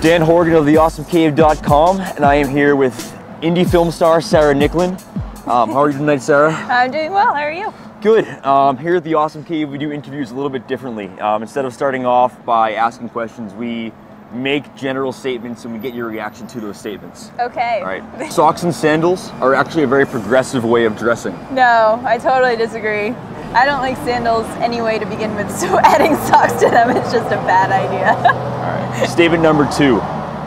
Dan Horgan of theawesomecave.com, and I am here with indie film star Sarah Nicklin. Um, how are you tonight, Sarah? I'm doing well. How are you? Good. Um, here at the Awesome Cave, we do interviews a little bit differently. Um, instead of starting off by asking questions, we make general statements and we get your reaction to those statements. Okay. All right. Socks and sandals are actually a very progressive way of dressing. No, I totally disagree. I don't like sandals anyway to begin with, so adding socks to them is just a bad idea. All right. Statement number two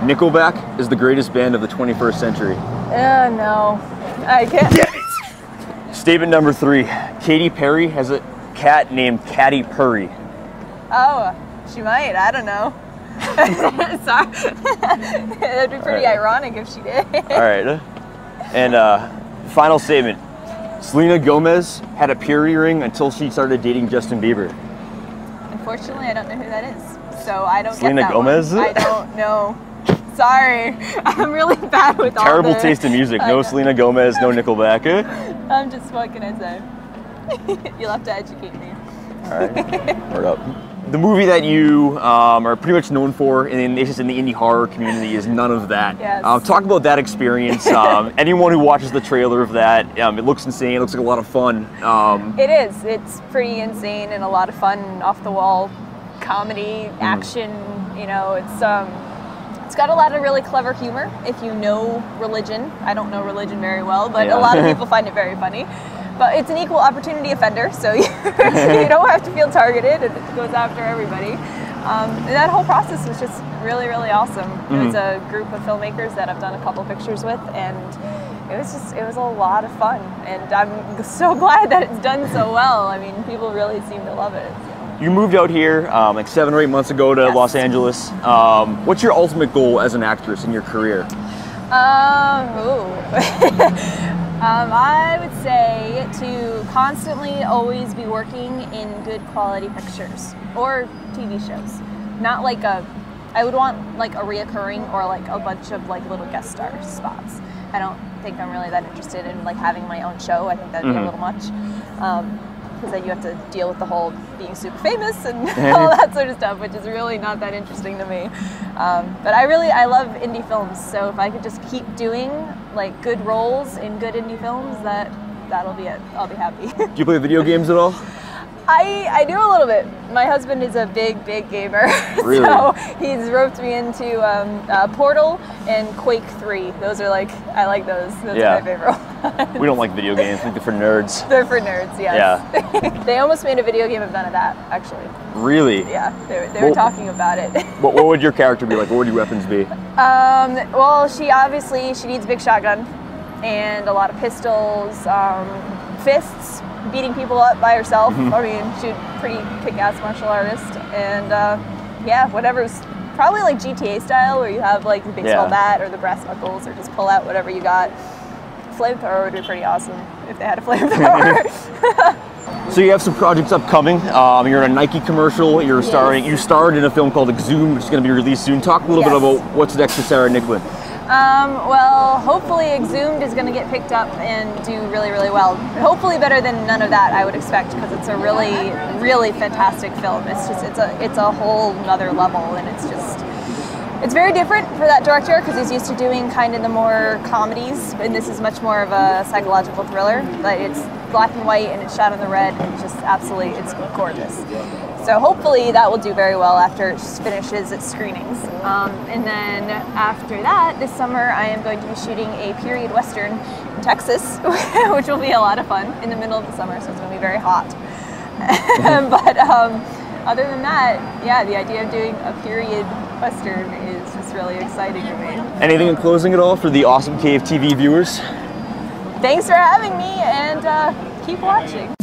Nickelback is the greatest band of the 21st century. Oh, no. I can't. Statement number three Katy Perry has a cat named Catty Purry. Oh, she might. I don't know. Sorry. That'd be pretty Alright. ironic if she did. All right. And uh, final statement Selena Gomez had a purity ring until she started dating Justin Bieber. Unfortunately, I don't know who that is, so I don't Selena get that Gomez? One. I don't know. Sorry, I'm really bad with all Terrible the- taste in music. No. Selena Gomez, no Nickelback. I'm just what can I say? You'll have to educate me. All right. Word up. The movie that you um, are pretty much known for, and it's just in the indie horror community, is Nun of That. Yes. Um, talk about that experience. Um, anyone who watches the trailer of that, um, it looks insane. It looks like a lot of fun. Um, It is. It's pretty insane and a lot of fun, off the wall comedy, Mm-hmm. action. You know, it's um, it's got a lot of really clever humor. If you know religion, I don't know religion very well, but Yeah. a lot of people find it very funny. But it's an equal opportunity offender, so you, don't have to feel targeted. It goes after everybody. Um, and that whole process was just really, really awesome. It was Mm-hmm. a group of filmmakers that I've done a couple pictures with, and it was just it was a lot of fun. And I'm so glad that it's done so well. I mean, people really seem to love it. you moved out here um, like seven or eight months ago to Yes. Los Angeles. Um, what's your ultimate goal as an actress in your career? Um, ooh. um, I would say to constantly always be working in good quality pictures or TV shows. Not like a, I would want like a reoccurring or like a bunch of like little guest star spots. I don't think I'm really that interested in like having my own show. I think that'd be Mhm. a little much. Um, because then you have to deal with the whole being super famous and all that sort of stuff, which is really not that interesting to me. Um, but I really I love indie films, so if I could just keep doing like good roles in good indie films, that that'll be it. I'll be happy. Do you play video games at all? I I do a little bit. My husband is a big big gamer, Really? so he's roped me into um, uh, Portal and Quake Three. Those are like I like those. Those Yeah. are my favorite. ones. We don't like video games. They're for nerds. They're for nerds, yes. they almost made a video game of Nun of That, actually. Really? Yeah, they, were- they were talking about it. What, what would your character be like? What would your weapons be? um, well, she obviously she needs a big shotgun and a lot of pistols, um, fists, beating people up by herself. I mean, she's a pretty kick-ass martial artist, and uh, yeah, whatever's probably like GTA style, where you have like the baseball Yeah. bat or the brass knuckles, or just pull out whatever you got. Flamethrower would be pretty awesome if they had a flamethrower. So you have some projects upcoming. Um, you're in a Nike commercial. You're starring. You starred in a film called Exhumed, which is going to be released soon. Talk a little bit about what's next for Sarah Nicklin. Um, well, hopefully Exhumed is going to get picked up and do really, really well. Hopefully better than Nun of That, I would expect, because it's a really, really fantastic film. It's just, it's a, it's a whole nother level, and it's just, it's very different for that director because he's used to doing kind of the more comedies, and this is much more of a psychological thriller. But it's black and white, and it's shot in the red, and it's just absolutely, it's gorgeous. So hopefully that will do very well after it finishes its screenings. Um, and then after that, this summer I am going to be shooting a period western in Texas, which will be a lot of fun in the middle of the summer, so it's going to be very hot. but um, other than that, yeah, the idea of doing a period western is just really exciting to me. Anything in closing at all for the Awesome Cave TV viewers? Thanks for having me, and uh, keep watching.